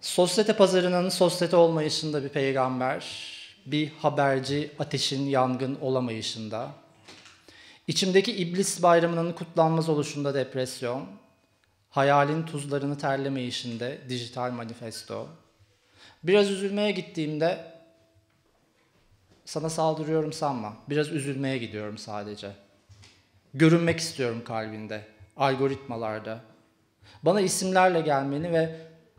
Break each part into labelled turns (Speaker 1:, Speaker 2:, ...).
Speaker 1: Sosyete pazarının sosyete olmayışında bir peygamber, bir haberci ateşin yangın olamayışında, içimdeki iblis bayramının kutlanmaz oluşunda depresyon, hayalin tuzlarını terlemeyişinde dijital manifesto, biraz üzülmeye gittiğimde sana saldırıyorum sanma, biraz üzülmeye gidiyorum sadece. Görünmek istiyorum kalbinde, algoritmalarda. Bana isimlerle gelmeni ve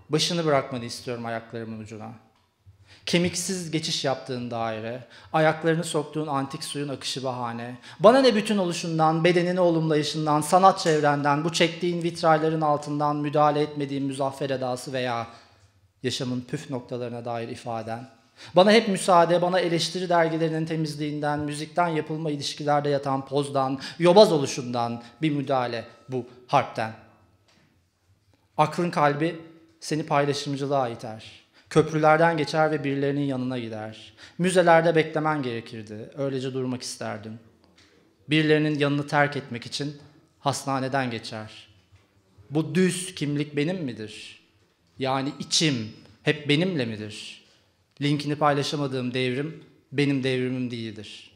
Speaker 1: başını bırakmanı istiyorum ayaklarımın ucuna. Kemiksiz geçiş yaptığın daire, ayaklarını soktuğun antik suyun akışı bahane. Bana ne bütün oluşundan, bedenini olumlayışından, sanat çevrenden, bu çektiğin vitrayların altından müdahale etmediğin müzaffer edası veya yaşamın püf noktalarına dair ifaden. Bana hep müsaade, bana eleştiri dergilerinin temizliğinden, müzikten yapılma ilişkilerde yatan pozdan, yobaz oluşundan bir müdahale bu harpten. Aklın kalbi seni paylaşımcılığa iter. Köprülerden geçer ve birilerinin yanına gider. Müzelerde beklemen gerekirdi. Öylece durmak isterdim. Birilerinin yanını terk etmek için hastaneden geçer. Bu düz kimlik benim midir? Yani içim hep benimle midir? Linkini paylaşamadığım devrim benim devrimim değildir.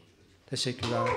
Speaker 1: Teşekkürler.